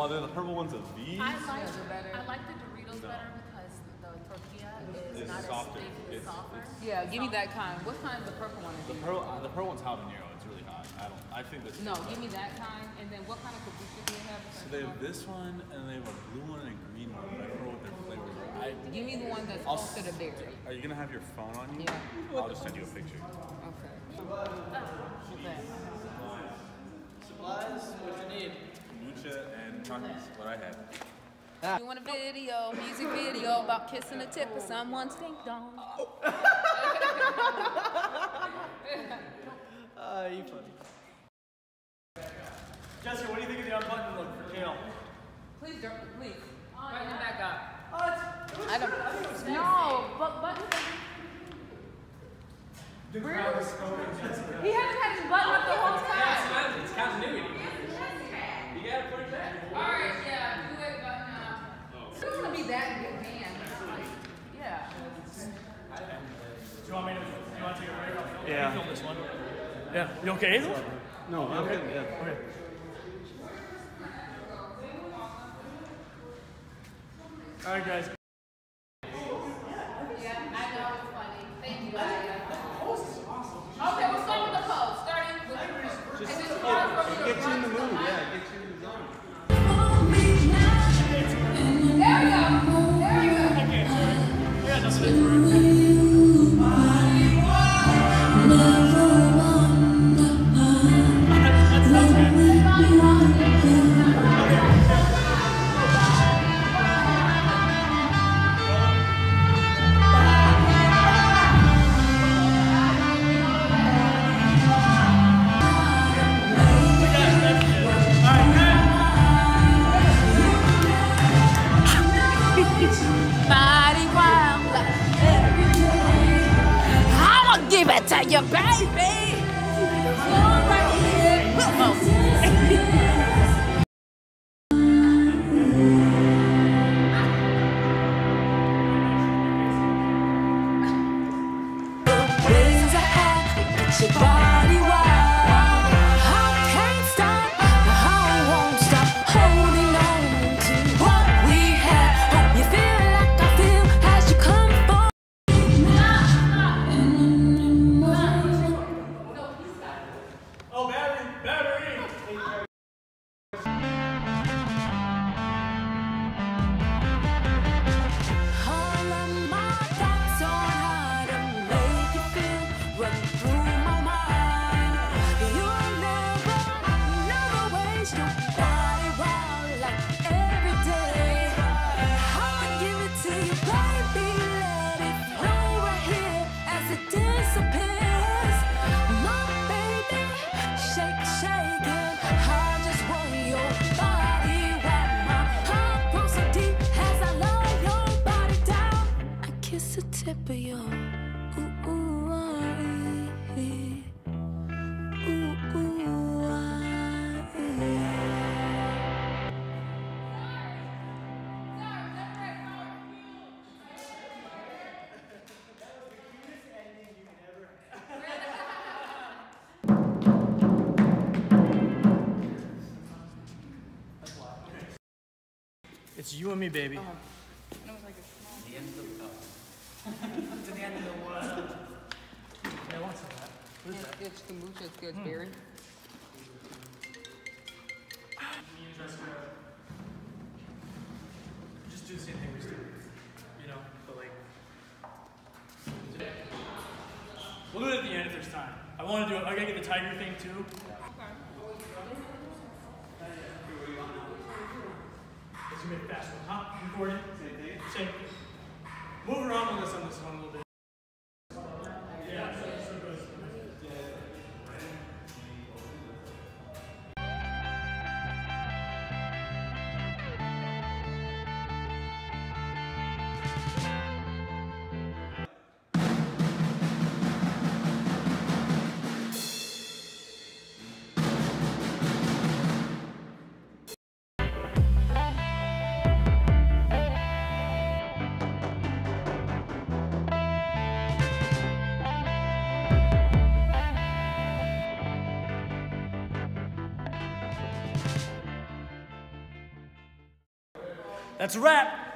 Oh, they're the purple ones of these? I like, they're better. I like the Doritos better because the tortilla is It's not softer. as thick, it's, It's- softer. Yeah, give me that kind. What kind of the purple one? The Is pearl, uh, the pearl one's habanero. It's really hot. I don't. I think this. no, give me that kind. And then what kind of kombucha do you have? So they have this one, and they have a blue one and a green one. But I don't know what their flavors are. I, Give me the one that's I'll closer to berry. Are you gonna have your phone on you? Yeah. I'll just send you a picture. Okay. What's that? Supplies, what you need? Kombucha and Takis. What I had. You want a video, music video about kissing the tip of someone's ding dong? Ah, you funny. Jessica, what do you think of the unbuttoned look for Kale? Please, don't, please. Button it back up. Oh, it's, it was, I don't. I think No, but button. The crowd is scoping Jessica. He hasn't had his button up the whole time. It's continuity. You gotta put it back. All right, yeah, do it, button up. I don't want to be that good man. Yeah. Do you want me to, do you want to take a break? I'll film- Yeah. Film this one. Yeah. You okay, Hazel? No, I'm good. Yeah. Okay. All right, guys. Baby. All right here. you and me, baby. And it was like a small- To the end of the world. Yeah, what's that? What is that? It's, it's kombucha. It's good. Berry. Me and Jessica just do the same thing we used to do. You know, but like. Today. We'll do it at the end if there's time. I want to do it. I gotta get the tiger thing too. Let's make it fast one, huh? Recording? Same thing. Same thing. Move around with us on this one a little bit. That's a wrap.